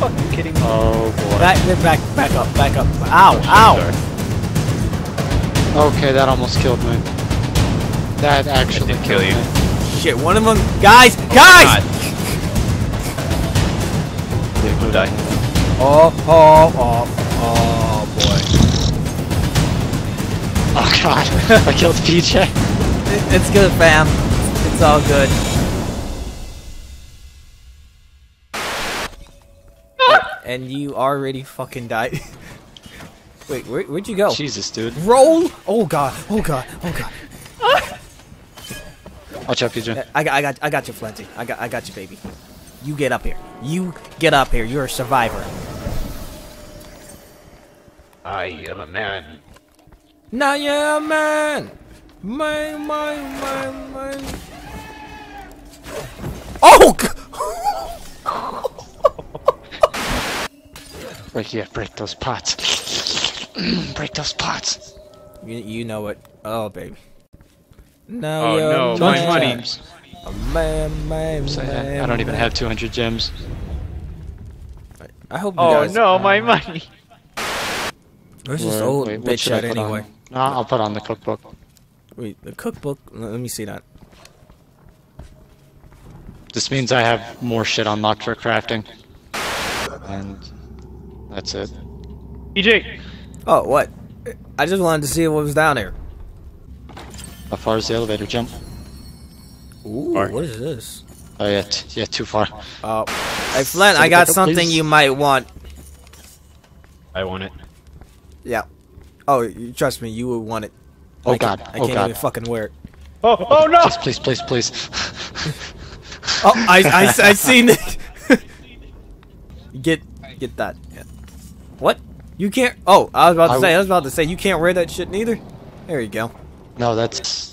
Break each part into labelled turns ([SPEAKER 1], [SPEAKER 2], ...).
[SPEAKER 1] fucking kidding me?
[SPEAKER 2] Oh boy.
[SPEAKER 3] Back, back, back up, back up. Ow, ow.
[SPEAKER 1] Sorry.
[SPEAKER 2] Okay, that almost killed me. That actually
[SPEAKER 1] did kill
[SPEAKER 2] killed
[SPEAKER 1] you.
[SPEAKER 2] me.
[SPEAKER 3] Shit, one of them. Guys, guys!
[SPEAKER 1] Yeah, go die.
[SPEAKER 3] Oh, oh, oh, oh, boy.
[SPEAKER 2] Oh god, I killed PJ.
[SPEAKER 3] It- It's good, fam. It's all good. And you already fucking died. Wait, where, where'd you go?
[SPEAKER 2] Jesus, dude.
[SPEAKER 3] Roll! Oh god, oh god, oh god.
[SPEAKER 2] Watch out, PJ.
[SPEAKER 3] I got, I got, I got you, Flinty. I got, I got you, baby. You get up here. You get up here. You're a survivor.
[SPEAKER 1] I am a man.
[SPEAKER 3] Now yeah, man. Man, man, man, man. Oh! g-
[SPEAKER 2] Right here, break those pots. break those pots.
[SPEAKER 3] You, you know it. Oh, baby. Now
[SPEAKER 1] Oh,
[SPEAKER 3] you're
[SPEAKER 1] no, my
[SPEAKER 3] man.
[SPEAKER 1] money.
[SPEAKER 3] A man, man,
[SPEAKER 2] So,
[SPEAKER 3] man,
[SPEAKER 2] I don't even have 200 gems.
[SPEAKER 3] I hope you
[SPEAKER 1] Oh
[SPEAKER 3] guys.
[SPEAKER 1] no, my money.
[SPEAKER 3] Where's this
[SPEAKER 2] Where-
[SPEAKER 3] old
[SPEAKER 2] wait,
[SPEAKER 3] bitch at anyway?
[SPEAKER 2] No, I'll put on the cookbook.
[SPEAKER 3] Wait, the cookbook. Let let me see that.
[SPEAKER 2] This means I have more shit unlocked for crafting. And that's it.
[SPEAKER 1] EJ.
[SPEAKER 3] Oh, what? I just wanted to see what was down there.
[SPEAKER 2] How far is the elevator jump?
[SPEAKER 3] Ooh,
[SPEAKER 1] Far.
[SPEAKER 3] what is this?
[SPEAKER 2] Oh yeah, t- yeah, too far.
[SPEAKER 3] Uh, hey Flint, I got something
[SPEAKER 2] please?
[SPEAKER 3] you might want.
[SPEAKER 1] I want it.
[SPEAKER 3] Yeah. Oh, you, trust me, you would want it.
[SPEAKER 2] Oh
[SPEAKER 3] I can't-
[SPEAKER 2] god,
[SPEAKER 3] I
[SPEAKER 2] oh
[SPEAKER 3] can't
[SPEAKER 2] god.
[SPEAKER 3] even fucking wear it.
[SPEAKER 1] Oh, oh no!
[SPEAKER 2] Please, please, please, please.
[SPEAKER 3] Oh, I, I, I seen it. get, get that. Yeah. What? You can't. Oh, I was about to
[SPEAKER 2] I
[SPEAKER 3] say. I was about to say you can't wear that shit neither. There you go.
[SPEAKER 2] no, that's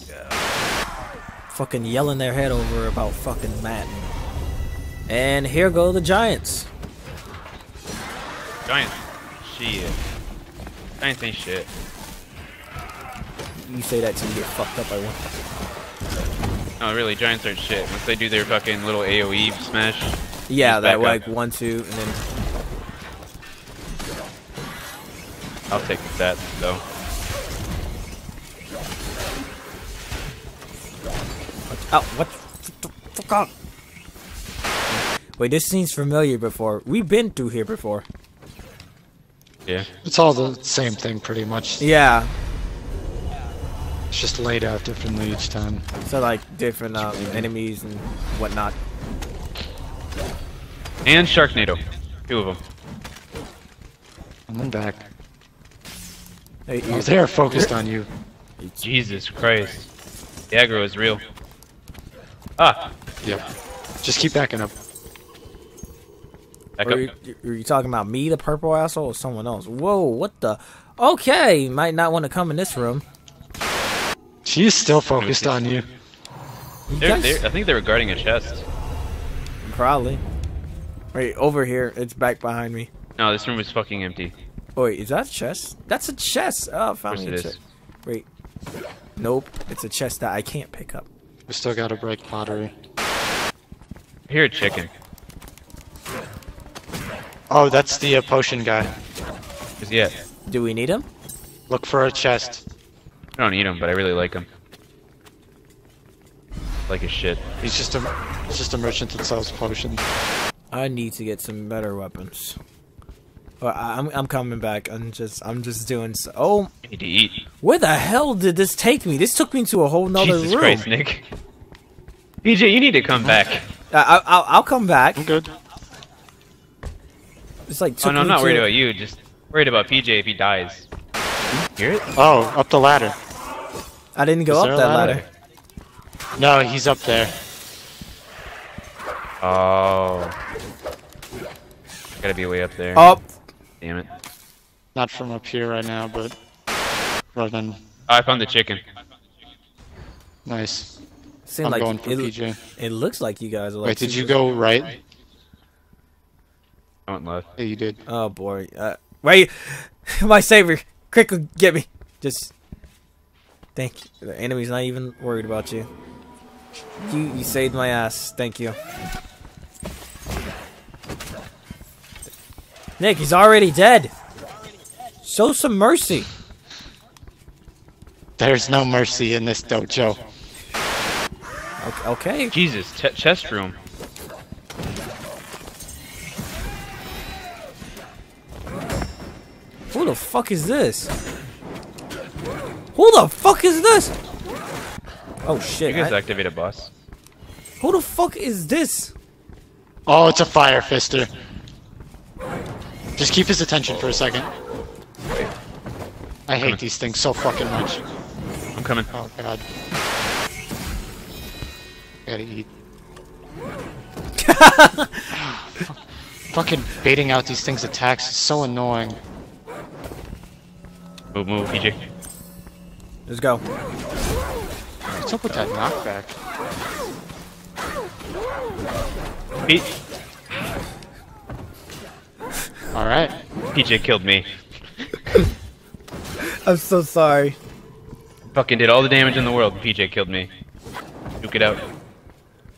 [SPEAKER 3] Fucking yelling their head over about fucking Madden. And here go the Giants.
[SPEAKER 1] Giant. Shit. Giants ain't shit.
[SPEAKER 3] You say that till you get fucked up by one.
[SPEAKER 1] No, really, Giants aren't shit. Once they do their fucking little AoE smash,
[SPEAKER 3] Yeah, that
[SPEAKER 1] back up.
[SPEAKER 3] like one, two, and then
[SPEAKER 1] I'll take that though.
[SPEAKER 3] Oh, what? the Fuck up. Wait, this seems familiar before. We've been through here before.
[SPEAKER 1] Yeah.
[SPEAKER 2] it's all the same thing pretty much.
[SPEAKER 3] Yeah.
[SPEAKER 2] It's just laid out differently each time.
[SPEAKER 3] So like different um, enemies and whatnot.
[SPEAKER 1] And Sharknado. Two of them.
[SPEAKER 2] And then back.
[SPEAKER 3] Hey,
[SPEAKER 2] Oh, they're focused on you.
[SPEAKER 1] Jesus Christ. The aggro is real. Ah!
[SPEAKER 2] Yep. Just keep backing up.
[SPEAKER 1] Back
[SPEAKER 3] Are
[SPEAKER 1] up.
[SPEAKER 3] you, are you talking about me, the purple asshole, or someone else? Whoa, what the? Okay, might not want to come in this room.
[SPEAKER 2] She's still focused on you.
[SPEAKER 3] You
[SPEAKER 1] They're, they're, I think they were guarding a chest.
[SPEAKER 3] Probably. Wait, over here. It's back behind me.
[SPEAKER 1] No, this room is fucking empty.
[SPEAKER 3] Oh, wait, is that a chest? That's a chest. Oh, I found me a chest. Wait. Nope, it's a chest that I can't pick up.
[SPEAKER 2] We still gotta break pottery.
[SPEAKER 1] I hear a chicken.
[SPEAKER 2] Oh, that's the uh, potion guy.
[SPEAKER 1] Cause yeah,
[SPEAKER 3] Do we need him?
[SPEAKER 2] Look for a chest.
[SPEAKER 1] I don't need him, but I really like him. Like his shit.
[SPEAKER 2] He's just a he's just a merchant that sells potions.
[SPEAKER 3] I need to get some better weapons. Well, I- I'm I'm coming back. I'm just I'm just doing so. Oh,
[SPEAKER 1] I need to eat.
[SPEAKER 3] where the hell did this take me? This took me to a whole nother
[SPEAKER 1] Jesus
[SPEAKER 3] room.
[SPEAKER 1] Christ, Nick. PJ, you need to come uh-huh. back.
[SPEAKER 3] Uh, I, I, I'll I'll come back.
[SPEAKER 2] I'm good.
[SPEAKER 3] It's like
[SPEAKER 1] Oh no, I'm
[SPEAKER 3] me
[SPEAKER 1] not
[SPEAKER 3] to-
[SPEAKER 1] worried about you. Just worried about PJ if he dies. Hear it?
[SPEAKER 2] Oh, up the ladder.
[SPEAKER 3] I didn't go
[SPEAKER 2] Is
[SPEAKER 3] up that
[SPEAKER 2] ladder?
[SPEAKER 3] ladder.
[SPEAKER 2] No, he's up there.
[SPEAKER 1] Oh. Gotta be way up there.
[SPEAKER 3] Up.
[SPEAKER 1] Damn it.
[SPEAKER 2] Not from up here right now, but running.
[SPEAKER 1] Oh, I found the chicken.
[SPEAKER 2] Nice.
[SPEAKER 3] Seemed
[SPEAKER 2] I'm
[SPEAKER 3] like
[SPEAKER 2] going for
[SPEAKER 3] it,
[SPEAKER 2] PJ.
[SPEAKER 3] it looks like you guys are like.
[SPEAKER 2] Wait, did you go right?
[SPEAKER 1] I went left.
[SPEAKER 2] Yeah, you did.
[SPEAKER 3] Oh boy. Uh, wait, my savior, quick, get me. Just thank you. The enemy's not even worried about you. You you saved my ass. Thank you. Nick, he's already dead. Show some mercy.
[SPEAKER 2] There's no mercy in this dojo.
[SPEAKER 3] Okay. okay.
[SPEAKER 1] Jesus, ch chest room.
[SPEAKER 3] Who the fuck is this? Who the fuck is this? Oh shit.
[SPEAKER 1] You
[SPEAKER 3] shit.
[SPEAKER 1] guys
[SPEAKER 3] I-
[SPEAKER 1] activate a boss.
[SPEAKER 3] who the fuck is this?
[SPEAKER 2] Oh, it's a fire fister. Just keep his attention for a second. I hate
[SPEAKER 1] Coming.
[SPEAKER 2] these things so fucking much.
[SPEAKER 1] I'm coming.
[SPEAKER 2] Oh god. Gotta eat. fucking baiting out these things' attacks is so annoying.
[SPEAKER 1] Move, move, PJ.
[SPEAKER 3] Let's go.
[SPEAKER 2] What's up with that knockback?
[SPEAKER 1] Pete.
[SPEAKER 2] Alright.
[SPEAKER 1] PJ killed me.
[SPEAKER 3] I'm so sorry.
[SPEAKER 1] Fucking did all the damage in the world. PJ killed me. Duke it out.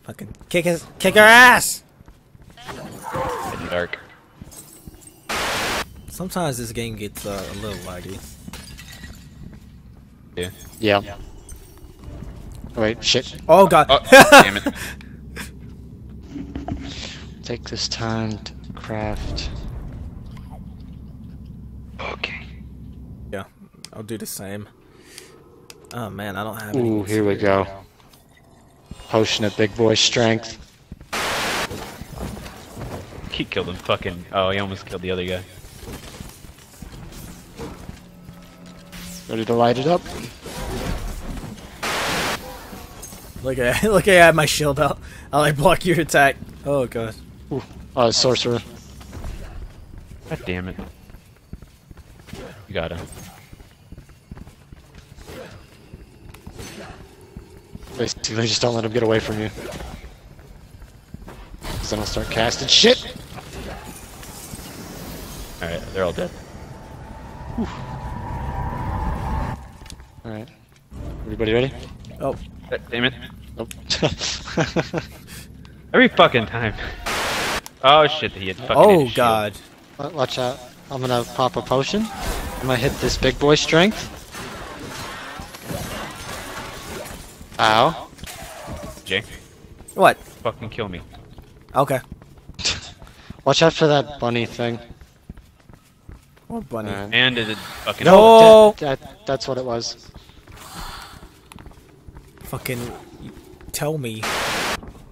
[SPEAKER 3] Fucking kick his kick her ass.
[SPEAKER 1] In the dark.
[SPEAKER 3] Sometimes this game gets uh, a little laggy.
[SPEAKER 1] Yeah.
[SPEAKER 2] Yeah. Wait, shit.
[SPEAKER 3] Oh god.
[SPEAKER 1] Oh, damn it.
[SPEAKER 2] Take this time to craft.
[SPEAKER 1] Okay.
[SPEAKER 3] yeah, I'll do the same. Oh man, I don't have any.
[SPEAKER 2] Ooh, here we go. Potion of big boy strength.
[SPEAKER 1] He killed him. Fucking. Oh, he almost killed the other guy.
[SPEAKER 2] Ready to light it up?
[SPEAKER 3] Look at look at I have my shield out. I'll like block your attack. Oh god.
[SPEAKER 2] Uh, sorcerer.
[SPEAKER 1] God damn it. You got him.
[SPEAKER 2] Basically, just don't let him get away from you. Cause then I'll start casting shit.
[SPEAKER 1] Alright, they're all dead.
[SPEAKER 2] Alright. Everybody ready?
[SPEAKER 3] Oh,
[SPEAKER 1] damn it.
[SPEAKER 2] Nope.
[SPEAKER 1] Every fucking time. Oh shit, he had fucking
[SPEAKER 3] oh
[SPEAKER 1] his shield.
[SPEAKER 3] god.
[SPEAKER 2] Watch out. I'm gonna pop a potion. I'm gonna hit this big boy strength. Ow.
[SPEAKER 1] Jay,
[SPEAKER 3] What?
[SPEAKER 1] fucking kill me.
[SPEAKER 3] Okay.
[SPEAKER 2] Watch out for that bunny thing.
[SPEAKER 3] Oh bunny.
[SPEAKER 2] Alright.
[SPEAKER 1] And it fucking.
[SPEAKER 3] No.
[SPEAKER 2] that, that, that's what it was.
[SPEAKER 3] Fucking tell me.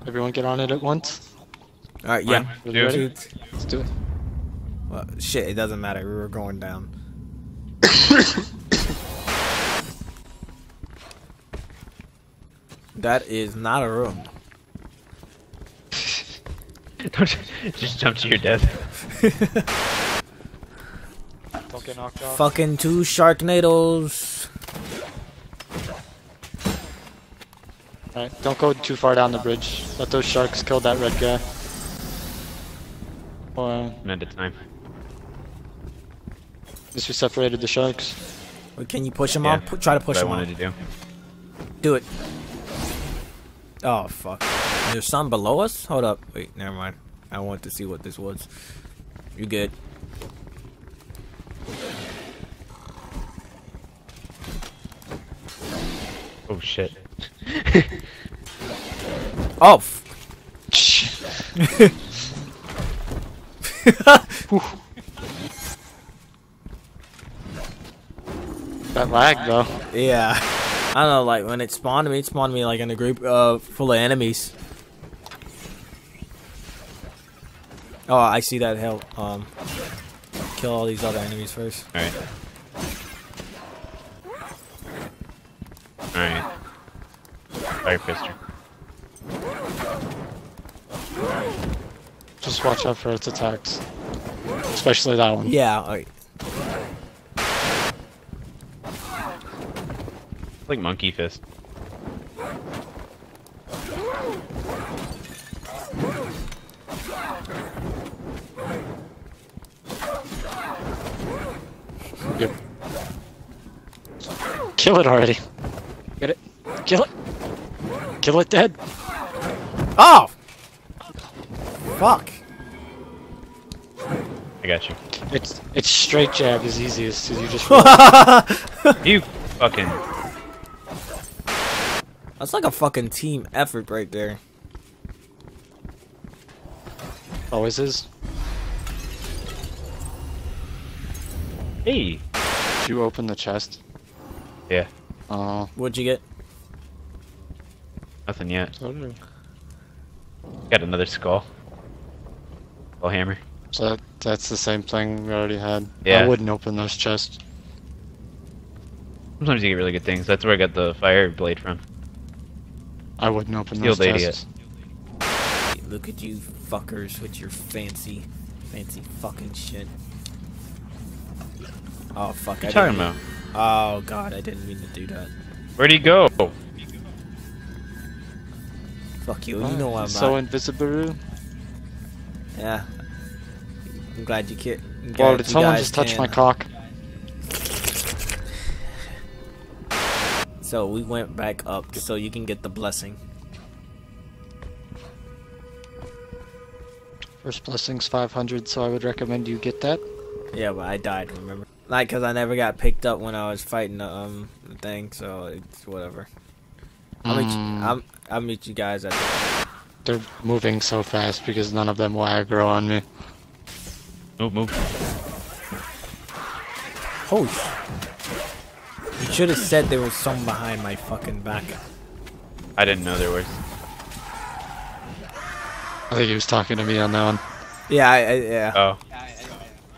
[SPEAKER 2] Everyone get on it at once.
[SPEAKER 3] Alright, yeah.
[SPEAKER 1] One,
[SPEAKER 2] You
[SPEAKER 1] two.
[SPEAKER 2] ready? Let's do it.
[SPEAKER 3] Well, shit, it doesn't matter. We were going down. that is not a room.
[SPEAKER 1] Don't just jump to your death.
[SPEAKER 2] Don't get knocked off.
[SPEAKER 3] Fucking two Sharknadoes.
[SPEAKER 2] Alright, don't go too far down the bridge. Let those sharks kill that red guy. Or,
[SPEAKER 1] I'm out of time.
[SPEAKER 2] just we separated the sharks.
[SPEAKER 3] Wait, Can you push him
[SPEAKER 1] Yeah,
[SPEAKER 3] off? Try to push
[SPEAKER 1] What I wanted
[SPEAKER 3] off.
[SPEAKER 1] to do.
[SPEAKER 3] Do it. Oh fuck. There's some below us? Hold up. Wait, never mind. I want to see what this was. You good.
[SPEAKER 1] Oh shit.
[SPEAKER 3] Oh! f-
[SPEAKER 2] That lag though.
[SPEAKER 3] yeah. I don't know, like, when it spawned me, it spawned me, like, in a group uh, full of enemies. Oh, I see that hell. Um, kill all these other enemies first.
[SPEAKER 1] Alright. Alright. Fire fister.
[SPEAKER 2] Just watch out for its attacks. Especially that one.
[SPEAKER 3] Yeah, alright.
[SPEAKER 1] Like monkey fist.
[SPEAKER 2] Yep. Kill it already. Get it. Kill it. Kill it dead.
[SPEAKER 3] Oh! Fuck.
[SPEAKER 1] I I got you.
[SPEAKER 2] It's it's straight jab is easiest. So you just
[SPEAKER 1] You fucking.
[SPEAKER 3] That's like a fucking team effort right there.
[SPEAKER 2] always is.
[SPEAKER 1] Hey.
[SPEAKER 2] Did you open the chest?
[SPEAKER 1] Yeah.
[SPEAKER 2] Oh,
[SPEAKER 3] What'd you get?
[SPEAKER 1] Nothing yet. Got another skull. Skull hammer.
[SPEAKER 2] So that, that's the same thing we already had.
[SPEAKER 1] Yeah.
[SPEAKER 2] I wouldn't open those chests.
[SPEAKER 1] Sometimes you get really good things. That's where I got the fire blade from.
[SPEAKER 2] I wouldn't open those
[SPEAKER 1] idiot.
[SPEAKER 2] chests.
[SPEAKER 3] Look at you fuckers with your fancy, fancy fucking shit. Oh fuck!
[SPEAKER 1] What
[SPEAKER 3] I
[SPEAKER 1] you talking
[SPEAKER 3] didn't
[SPEAKER 1] about?
[SPEAKER 3] Oh god, I didn't mean to do that.
[SPEAKER 1] Where'd he go?
[SPEAKER 3] Fuck you. You know I'm
[SPEAKER 2] so
[SPEAKER 3] not.
[SPEAKER 2] invisible.
[SPEAKER 3] Yeah. I'm glad you kid.
[SPEAKER 2] Well, did someone just touch my cock?
[SPEAKER 3] So we went back up so you can get the blessing.
[SPEAKER 2] First blessing's 500, so I would recommend you get that.
[SPEAKER 3] Yeah, but I died. Remember? Like, cause I never got picked up when I was fighting the um the thing. So it's whatever. I'll meet you.
[SPEAKER 2] Mm,
[SPEAKER 3] I'll, I'll meet you guys at. The,
[SPEAKER 2] They're moving so fast because none of them will aggro on me.
[SPEAKER 1] Move, move.
[SPEAKER 3] Holy. Sh- should have said there was some behind my fucking back.
[SPEAKER 1] I didn't know there was.
[SPEAKER 2] I think he was talking to me on that one.
[SPEAKER 3] Yeah, I, I, yeah.
[SPEAKER 1] Oh.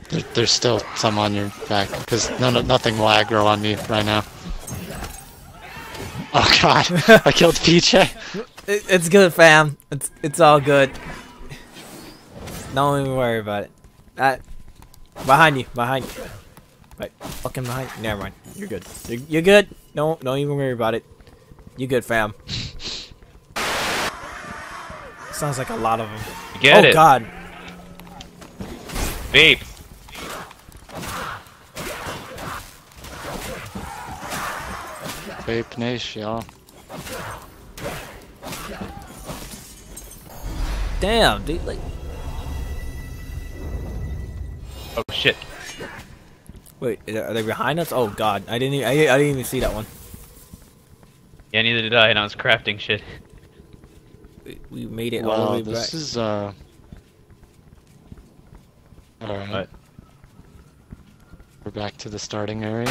[SPEAKER 2] There, there's still some on your back because none of, nothing will aggro on me right now. Oh god, I killed PJ.
[SPEAKER 3] It, it's good, fam. It's it's all good. Don't even worry about it. That behind you, behind you. Right, fucking behind. Never mind. You're good. You're, you're good. Don't don't even worry about it. You good, fam. Sounds like a lot of them.
[SPEAKER 1] Get
[SPEAKER 3] oh
[SPEAKER 1] it.
[SPEAKER 3] God.
[SPEAKER 1] Vape.
[SPEAKER 2] Vape Nation, y'all.
[SPEAKER 3] Damn, dude. Like,
[SPEAKER 1] Oh shit.
[SPEAKER 3] Wait, are they behind us? Oh God, I didn't. Even, I, I didn't even see that one.
[SPEAKER 1] Yeah, neither did I, and I was crafting shit.
[SPEAKER 3] We, we made it all the
[SPEAKER 2] Wow,
[SPEAKER 3] way
[SPEAKER 2] this is uh. Alright.
[SPEAKER 1] What?
[SPEAKER 2] We're back to the starting area.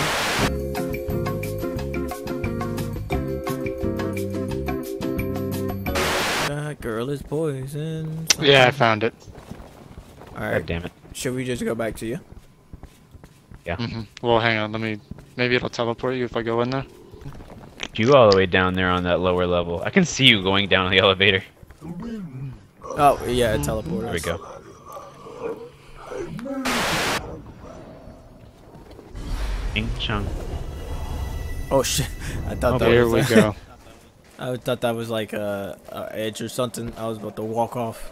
[SPEAKER 3] That girl is poison.
[SPEAKER 2] Yeah, I found it.
[SPEAKER 3] Alright.
[SPEAKER 1] Damn it.
[SPEAKER 3] Should we just go back to you?
[SPEAKER 2] Hmm Well, hang on. Let me. Maybe it'll teleport you if I go in there.
[SPEAKER 1] You all the way down there on that lower level. I can see you going down the elevator.
[SPEAKER 3] Oh yeah, a teleporter.
[SPEAKER 1] There we go. Ching chong.
[SPEAKER 3] Oh shit! I thought
[SPEAKER 1] Oh,
[SPEAKER 3] that
[SPEAKER 2] Here
[SPEAKER 3] was.
[SPEAKER 2] we go.
[SPEAKER 3] I thought that was like a, a edge or something. I was about to walk off.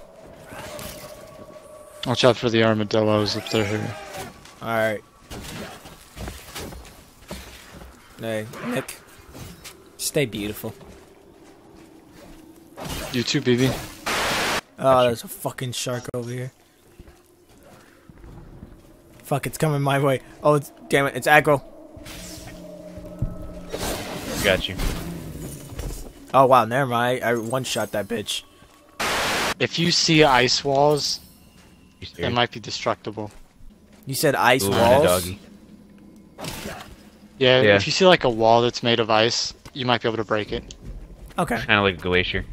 [SPEAKER 2] Watch out for the armadillos if they're here.
[SPEAKER 3] All right. Hey, Nick. Stay beautiful.
[SPEAKER 2] You too, BB.
[SPEAKER 3] Oh, there's a fucking shark over here. Fuck, it's coming my way. Oh, it's, damn it, it's aggro.
[SPEAKER 1] Got you.
[SPEAKER 3] Oh wow, never mind. I, I one shot that bitch.
[SPEAKER 2] If you see ice walls, it might be destructible.
[SPEAKER 3] You said ice
[SPEAKER 1] Ooh,
[SPEAKER 3] walls.
[SPEAKER 1] doggy.
[SPEAKER 2] Yeah,
[SPEAKER 1] Yeah.
[SPEAKER 2] if you see like a wall that's made of ice, you might be able to break it.
[SPEAKER 3] Okay.
[SPEAKER 1] Kind of like a glacier.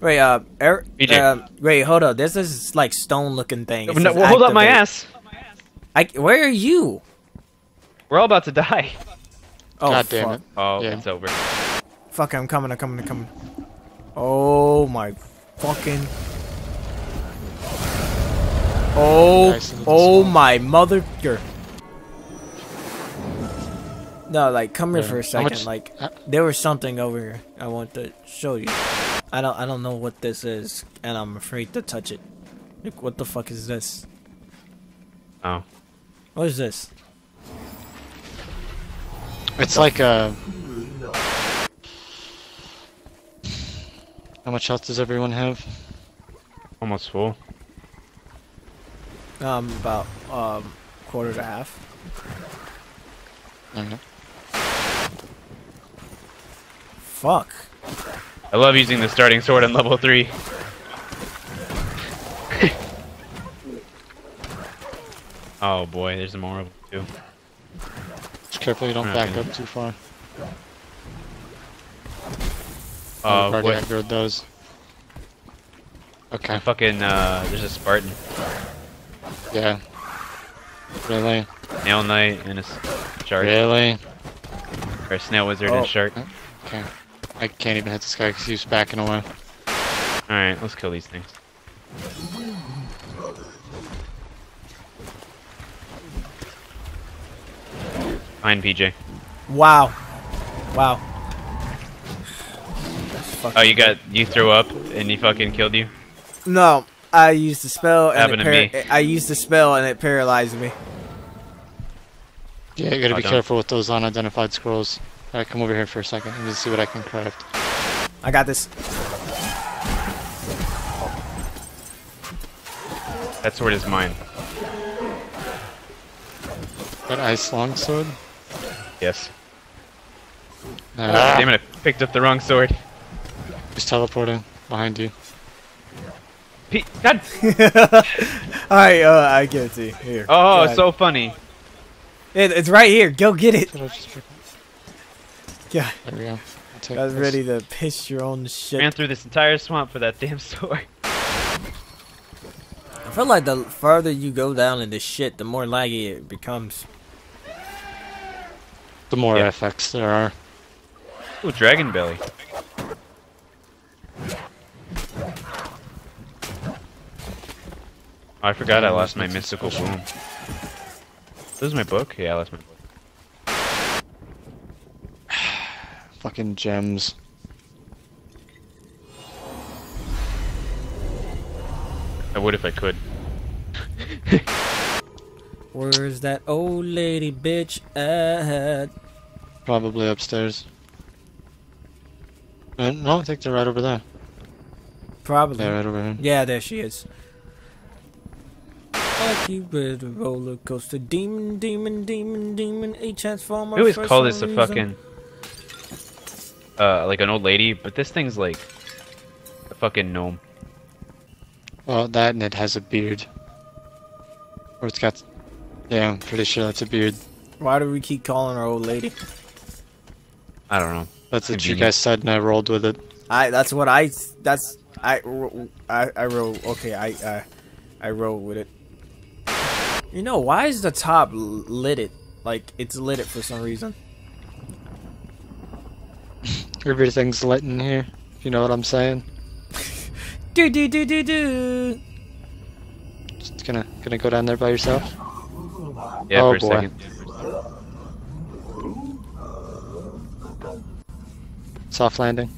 [SPEAKER 3] Wait, uh, er,
[SPEAKER 1] BJ.
[SPEAKER 3] um, wait, hold up. This is like stone-looking thing. It
[SPEAKER 1] No, well, hold up my ass.
[SPEAKER 3] I, where are you?
[SPEAKER 1] We're all about to die.
[SPEAKER 3] Oh,
[SPEAKER 2] God damn
[SPEAKER 3] fuck.
[SPEAKER 2] it.
[SPEAKER 1] Oh,
[SPEAKER 2] Yeah.
[SPEAKER 1] it's over.
[SPEAKER 3] Fuck, I'm coming, I'm coming, I'm coming. Oh my fucking. Oh,
[SPEAKER 2] Nice
[SPEAKER 3] oh
[SPEAKER 2] spawn.
[SPEAKER 3] my mother. No, like, come here
[SPEAKER 2] Yeah.
[SPEAKER 3] for a second.
[SPEAKER 2] much-
[SPEAKER 3] like,
[SPEAKER 2] uh,
[SPEAKER 3] there was something over here. I want to show you. I don't, I don't know what this is, and I'm afraid to touch it. Like, what the fuck is this?
[SPEAKER 1] Oh.
[SPEAKER 3] What is this?
[SPEAKER 2] It's like a. How much health does everyone have?
[SPEAKER 1] Almost full.
[SPEAKER 3] Um, about um quarter to half.
[SPEAKER 2] I don't.
[SPEAKER 3] Fuck.
[SPEAKER 1] I love using the starting sword on level 3. oh boy, there's more of them too.
[SPEAKER 2] Just careful you don't back up too far.
[SPEAKER 1] Oh,
[SPEAKER 2] I've already
[SPEAKER 1] what?
[SPEAKER 2] those. Okay, I
[SPEAKER 1] Fucking, uh, there's a Spartan.
[SPEAKER 2] Yeah. Really?
[SPEAKER 1] Nail Knight and a s- shark.
[SPEAKER 2] Really?
[SPEAKER 1] Or a Snail Wizard
[SPEAKER 3] Oh.
[SPEAKER 1] and a shark.
[SPEAKER 2] Oh, okay. I can't even hit this guy because he's backing away.
[SPEAKER 1] Alright, let's kill these things. Fine, PJ.
[SPEAKER 3] Wow. Wow.
[SPEAKER 1] Oh, you got, you threw up and he fucking killed you?
[SPEAKER 3] No, I used the spell and it par-
[SPEAKER 1] me.
[SPEAKER 3] I used the spell and it paralyzed me.
[SPEAKER 2] Yeah, you gotta be careful with those unidentified scrolls. Alright, come over here for a second. Let me see what I can craft.
[SPEAKER 3] I got this.
[SPEAKER 1] That sword is mine.
[SPEAKER 2] That ice longsword?
[SPEAKER 1] Yes.
[SPEAKER 2] Ah,
[SPEAKER 1] Damn it, I picked up the wrong sword.
[SPEAKER 2] He's teleporting behind you.
[SPEAKER 1] P- God!
[SPEAKER 3] Alright, uh, I give it to you. Here.
[SPEAKER 1] Oh,
[SPEAKER 3] Go
[SPEAKER 1] it's
[SPEAKER 3] ahead.
[SPEAKER 1] so funny.
[SPEAKER 3] It, it's right here. Go get it.
[SPEAKER 2] Did I just pick-
[SPEAKER 3] Yeah,
[SPEAKER 2] There we go. I'll
[SPEAKER 3] I was
[SPEAKER 2] this.
[SPEAKER 3] ready to piss your own shit.
[SPEAKER 1] Ran through this entire swamp for that damn sword.
[SPEAKER 3] I feel like the further you go down in this shit, the more laggy it becomes.
[SPEAKER 2] The more
[SPEAKER 1] Yeah.
[SPEAKER 2] FX there are.
[SPEAKER 1] Ooh, Dragon Belly. Oh, I forgot I lost my mystical boom. This is my book? Yeah, I lost my book.
[SPEAKER 2] Fucking gems.
[SPEAKER 1] I would if I could.
[SPEAKER 3] Where's that old lady bitch at?
[SPEAKER 2] Probably upstairs. Uh, no, I think they're right over there.
[SPEAKER 3] Probably.
[SPEAKER 2] They're right over here.
[SPEAKER 3] Yeah, there she is. Like you with a roller coaster, demon, demon, demon, demon, a transformer.
[SPEAKER 1] We always call this a fucking uh like an old lady, but this thing's like a fucking gnome.
[SPEAKER 2] Well, that and it has a beard. Or it's got. Yeah, I'm pretty sure that's a beard.
[SPEAKER 3] Why do we keep calling her old lady?
[SPEAKER 1] I don't know.
[SPEAKER 2] That's what you guys said, and I rolled with it.
[SPEAKER 3] I. That's what I. That's I. I. I wrote. Okay, I. Uh, I wrote with it. You know why is the top l- lit it? Like it's lit it for some reason.
[SPEAKER 2] Everything's lit in here. if You know what I'm saying?
[SPEAKER 3] Do do do do do.
[SPEAKER 2] Just gonna gonna go down there by yourself.
[SPEAKER 1] Yeah,
[SPEAKER 2] Oh,
[SPEAKER 1] for a
[SPEAKER 2] boy.
[SPEAKER 1] second.
[SPEAKER 2] Soft landing.